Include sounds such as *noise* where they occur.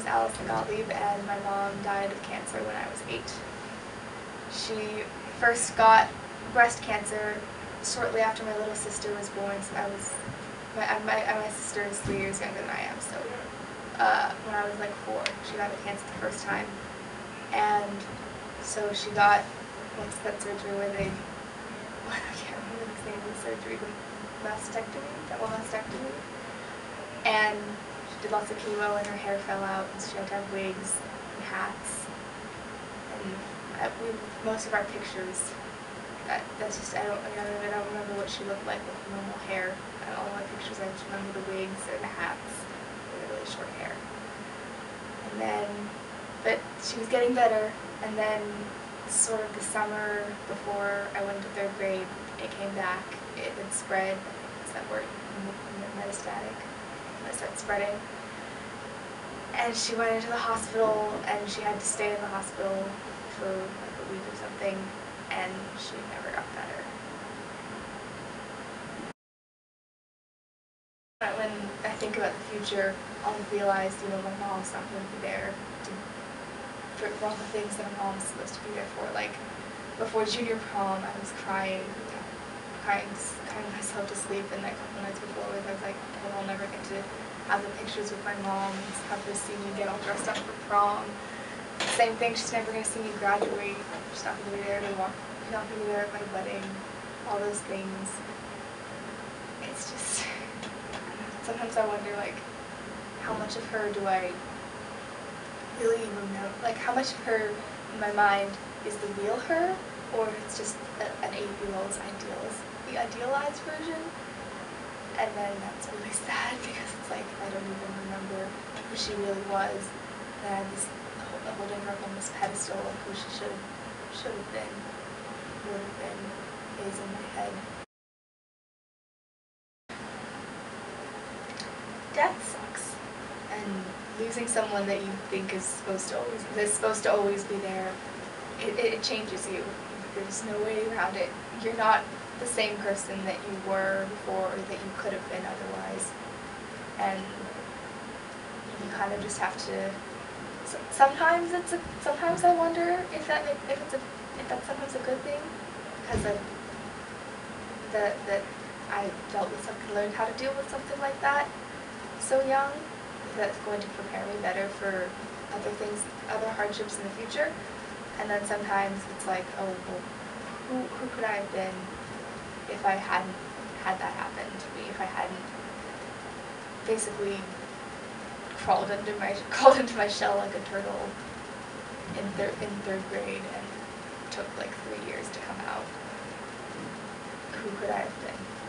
is Allyson Gottlieb, and my mom died of cancer when I was eight. She first got breast cancer shortly after my little sister was born. So I was my my, my sister is three years younger than I am. So uh, when I was like four, she got the cancer the first time, and so she got what's that surgery where they *laughs* I can't remember the name of the surgery, mastectomy, double mastectomy, and did lots of chemo and her hair fell out, and she had to have wigs and hats, and we most of our pictures. That, that's just I don't I don't, remember what she looked like with normal hair. And all my pictures I just remember the wigs and the hats, and really short hair. And then, but she was getting better, and then sort of the summer before I went to third grade, it came back. It had spread. Is that word? Metastatic. It started spreading. And she went into the hospital, and she had to stay in the hospital for like a week or something, and she never got better. But When I think about the future, I'll realize, you know, my mom's not going to be there to for, all the things that a mom's supposed to be there for. Like before junior prom, I was crying, crying, crying myself to sleep, and a couple nights before, I was like, I'll never get to have the pictures with my mom, have her see me get all dressed up for prom. Same thing, she's never gonna see me graduate. She's not gonna be there to walk. She's not gonna be there at my wedding. All those things. It's just sometimes I wonder like how much of her do I really even know, like how much of her in my mind is the real her, or it's just a, an eight-year-old's ideals, the idealized version. And then that's really sad *laughs* because it's like I don't even remember who she really was. And I'm just holding her up on this pedestal of who she should should have been, would have been, is in my head. Death sucks, and losing someone that you think is supposed to always is supposed to always be there, it, it, it changes you. There's no way around it. You're not the same person that you were before or that you could have been otherwise, and you kind of just have to. Sometimes it's a. Sometimes I wonder if that if it's a if that's sometimes a good thing, because of that that I dealt with something, learned how to deal with something like that so young that's going to prepare me better for other things, other hardships in the future. And then sometimes it's like, oh, well, who, who could I have been if I hadn't had that happen to me, if I hadn't basically crawled into my *laughs* crawled into my shell like a turtle in third in third grade and took like three years to come out. Who could I have been?